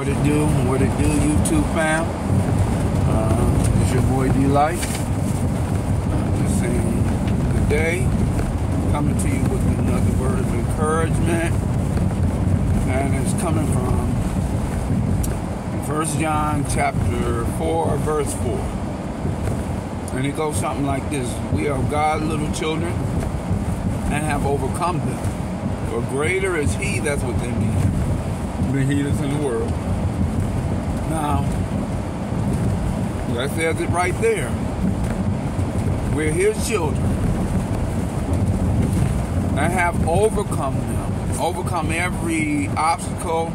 What it do? What it do, YouTube fam? Uh, it's your boy D Light. Uh, just saying good day. Coming to you with another word of encouragement. And it's coming from 1 John chapter 4, verse 4. And it goes something like this We are God's little children and have overcome them. For greater is he that's within me than he that's in the world. Now, that says it right there. We're his children and have overcome them. Overcome every obstacle,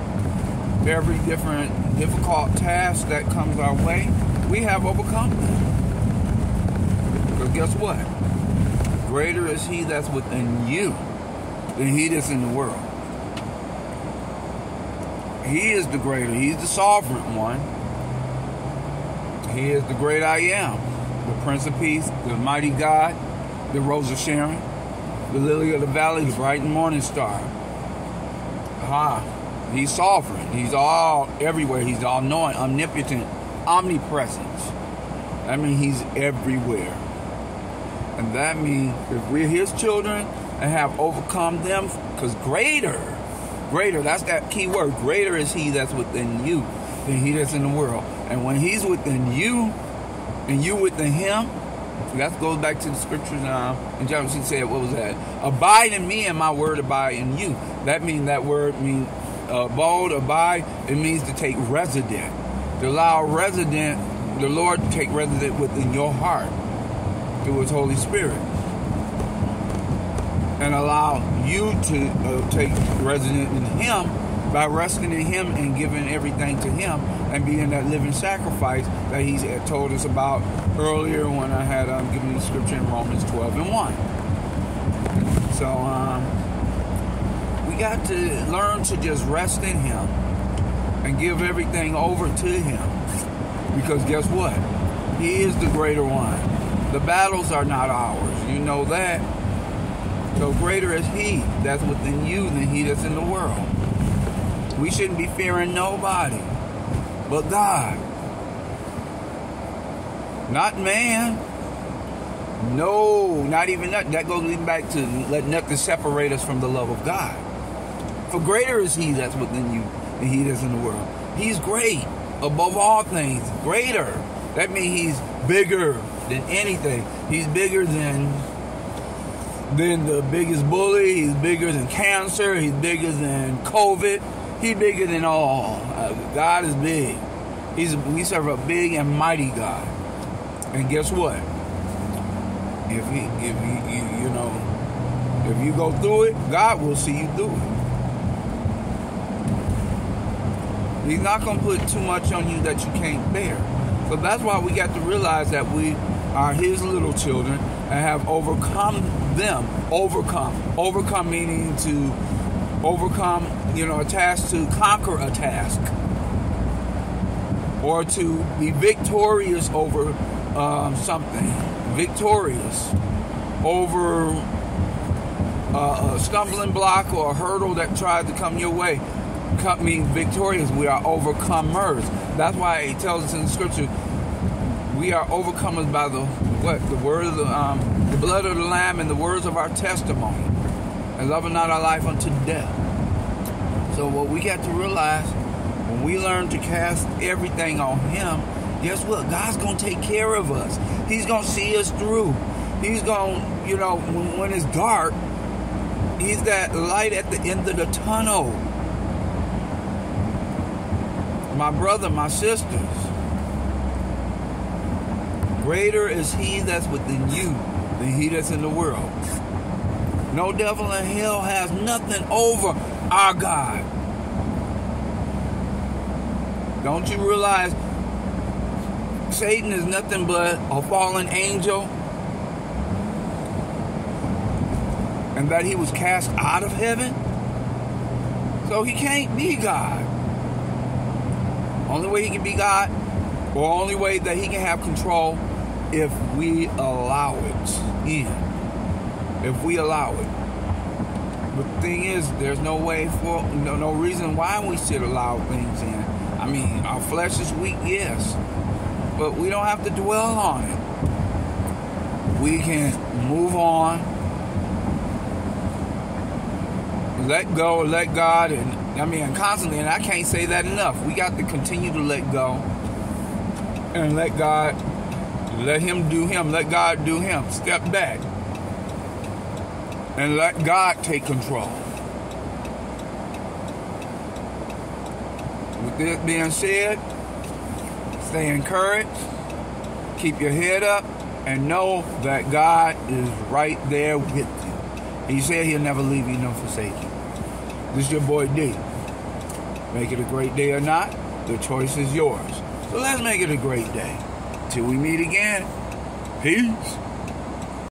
every different difficult task that comes our way. We have overcome them. Guess what? Greater is he that's within you than he that's in the world. He is the greater. He's the sovereign one. He is the great I am, the Prince of Peace, the mighty God, the Rose of Sharon, the lily of the valley, the bright morning star. Ah, he's sovereign. He's all everywhere. He's all knowing, omnipotent, omnipresent. I mean, he's everywhere. And that means if we're his children and have overcome them, because greater, greater, that's that key word. Greater is he that's within you than he that's in the world. And when he's within you and you within him, that goes back to the scriptures now. And John she said, what was that? Abide in me and my word abide in you. That means that word means uh, abide. It means to take resident. To allow resident, the Lord to take resident within your heart through his Holy Spirit. And allow you to uh, take residence in him by resting in him and giving everything to him and being that living sacrifice that he's told us about earlier when I had um, given the scripture in Romans 12 and 1. So um, we got to learn to just rest in him and give everything over to him. Because guess what? He is the greater one. The battles are not ours. You know that. So greater is he that's within you than he that's in the world. We shouldn't be fearing nobody but God. Not man. No, not even that. That goes even back to let nothing separate us from the love of God. For greater is he that's within you than he that's in the world. He's great above all things. Greater. That means he's bigger than anything. He's bigger than than the biggest bully. He's bigger than cancer. He's bigger than COVID. He's bigger than all. Uh, God is big. He's we serve a big and mighty God. And guess what? If he, if he, you, you know, if you go through it, God will see you through it. He's not to put too much on you that you can't bear. So that's why we got to realize that we are His little children and have overcome them. Overcome. Overcome meaning to overcome, you know, a task to conquer a task or to be victorious over um, something, victorious over uh, a stumbling block or a hurdle that tried to come your way. Come, mean victorious. We are overcomers. That's why it tells us in the scripture we are overcomers by the what the word of the um, the blood of the lamb and the words of our testimony, and loving not our life unto death. So what we got to realize when we learn to cast everything on Him, guess what? God's gonna take care of us. He's gonna see us through. He's gonna, you know, when, when it's dark, He's that light at the end of the tunnel. My brother, my sisters. Greater is he that's within you than he that's in the world. No devil in hell has nothing over our God. Don't you realize Satan is nothing but a fallen angel? And that he was cast out of heaven? So he can't be God. Only way he can be God, or only way that he can have control, if we allow it in. If we allow it. But the thing is, there's no way for no no reason why we should allow things in. I mean, our flesh is weak, yes, but we don't have to dwell on it. We can move on, let go, let God, and I mean, constantly, and I can't say that enough. We got to continue to let go and let God, let Him do Him, let God do Him. Step back and let God take control. With this being said, stay encouraged, keep your head up, and know that God is right there with you. He said he'll never leave you nor forsake you. This is your boy D. Make it a great day or not, the choice is yours. So let's make it a great day. Till we meet again, peace.